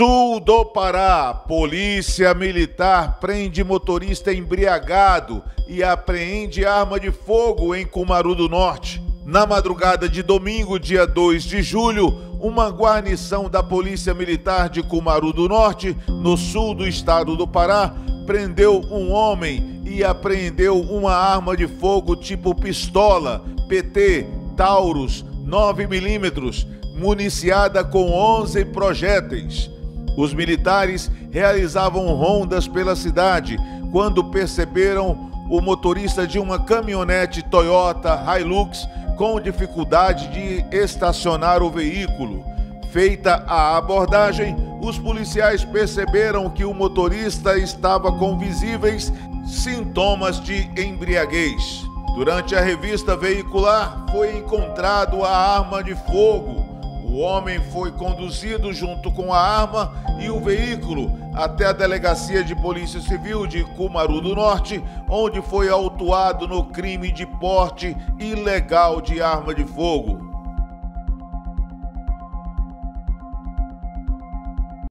Sul do Pará, polícia militar prende motorista embriagado e apreende arma de fogo em Cumaru do Norte. Na madrugada de domingo, dia 2 de julho, uma guarnição da Polícia Militar de Cumaru do Norte, no sul do estado do Pará, prendeu um homem e apreendeu uma arma de fogo tipo pistola, PT, Taurus, 9 milímetros municiada com 11 projéteis. Os militares realizavam rondas pela cidade quando perceberam o motorista de uma caminhonete Toyota Hilux com dificuldade de estacionar o veículo. Feita a abordagem, os policiais perceberam que o motorista estava com visíveis sintomas de embriaguez. Durante a revista veicular, foi encontrado a arma de fogo o homem foi conduzido junto com a arma e o veículo até a delegacia de Polícia Civil de Cumaru do Norte, onde foi autuado no crime de porte ilegal de arma de fogo.